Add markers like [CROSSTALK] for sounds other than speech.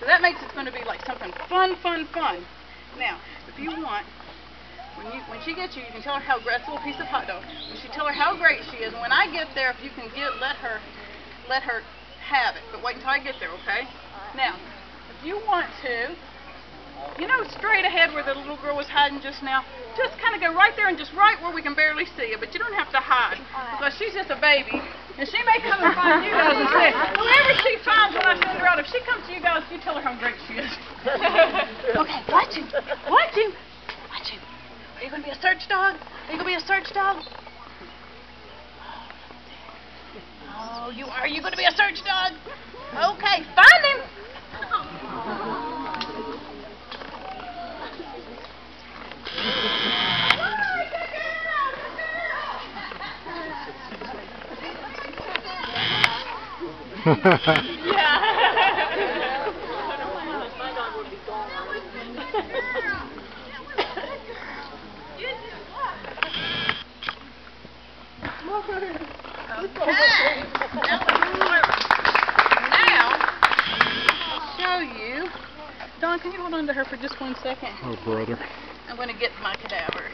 So that makes it going to be like something fun, fun, fun. Now, if you want, when you when she gets you, you can tell her how great. A little piece of hot dog. You should tell her how great she is. And when I get there, if you can get let her let her have it. But wait until I get there, okay? Now, if you want to, you know, straight ahead where the little girl was hiding just now, just kind of go right there and just right where we can barely see her. But you don't have to hide because she's just a baby. And she may come and find you whoever she finds when I send her out, if she comes to you guys, you tell her how great she is. [LAUGHS] okay, watch him. Watch him. Watch him. Are you going to be a search dog? Are you going to be a search dog? Oh, you are you going to be a search dog? Okay, find him. [LAUGHS] Okay. Now, I'll show you. Don, can you hold on to her for just one second? oh, brother. I'm going to get my cadaver.